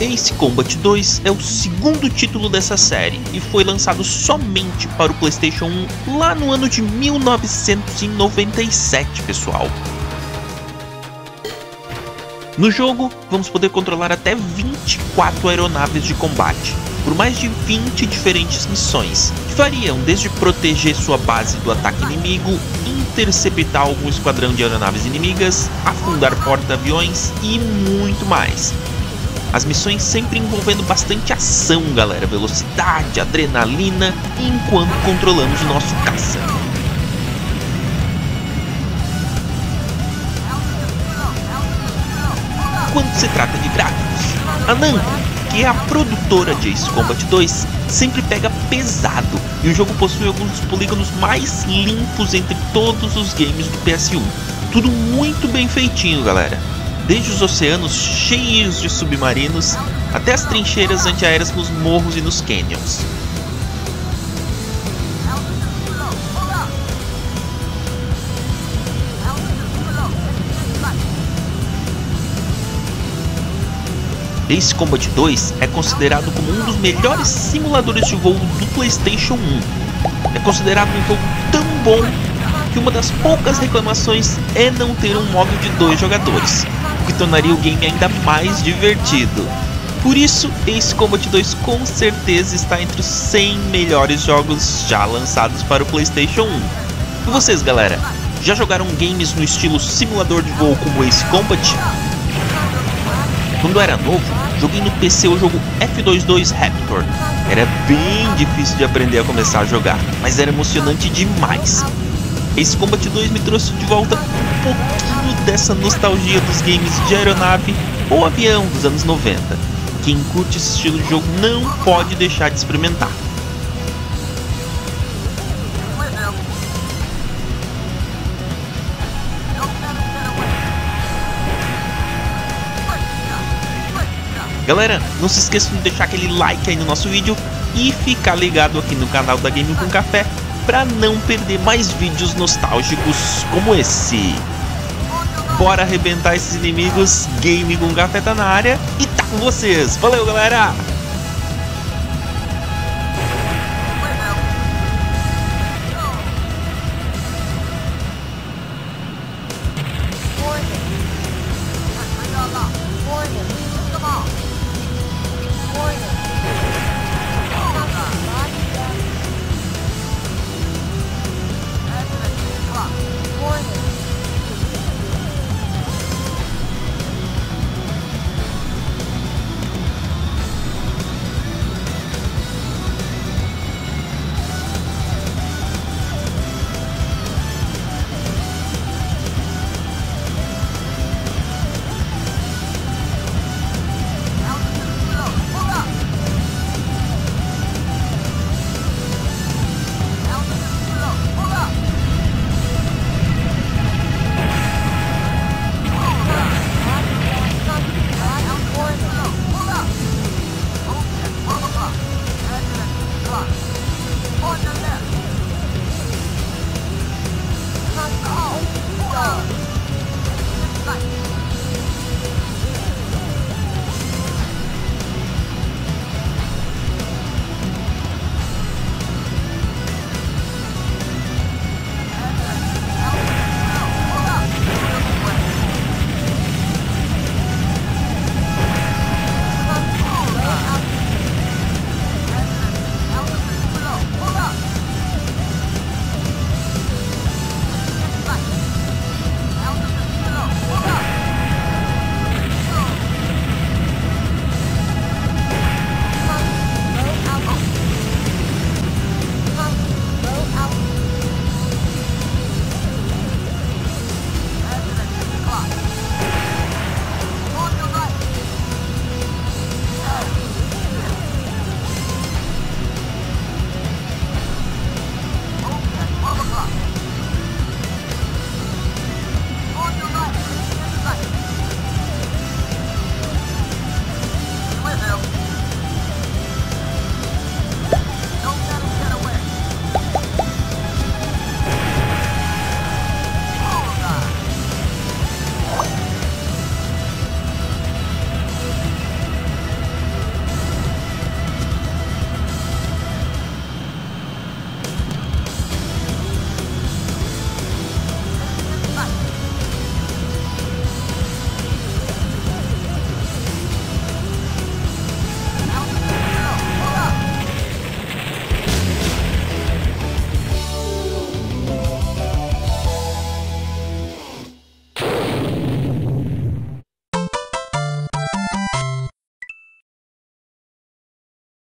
Ace Combat 2 é o segundo título dessa série e foi lançado somente para o PlayStation 1 lá no ano de 1997, pessoal. No jogo, vamos poder controlar até 24 aeronaves de combate, por mais de 20 diferentes missões, que variam desde proteger sua base do ataque inimigo, interceptar algum esquadrão de aeronaves inimigas, afundar porta-aviões e muito mais. As missões sempre envolvendo bastante ação, galera, velocidade, adrenalina, enquanto controlamos o nosso caça. Quando se trata de gráficos, a Namco, que é a produtora de Ace Combat 2, sempre pega pesado e o jogo possui alguns dos polígonos mais limpos entre todos os games do PS1. Tudo muito bem feitinho, galera desde os oceanos cheios de submarinos até as trincheiras antiaéreas nos morros e nos canyons. Ace Combat 2 é considerado como um dos melhores simuladores de voo do PlayStation 1. É considerado um jogo tão bom que uma das poucas reclamações é não ter um modo de dois jogadores, que tornaria o game ainda mais divertido. Por isso, Ace Combat 2 com certeza está entre os 100 melhores jogos já lançados para o PlayStation 1. E vocês, galera? Já jogaram games no estilo simulador de voo como Ace Combat? Quando era novo, joguei no PC o jogo F22 Raptor. Era bem difícil de aprender a começar a jogar, mas era emocionante demais. Ace Combat 2 me trouxe de volta pouquinho dessa nostalgia dos games de aeronave ou avião dos anos 90. Quem curte esse estilo de jogo não pode deixar de experimentar. Galera, não se esqueçam de deixar aquele like aí no nosso vídeo e ficar ligado aqui no canal da Game com Café para não perder mais vídeos nostálgicos como esse. Bora arrebentar esses inimigos, Game com tá na área e tá com vocês. Valeu, galera!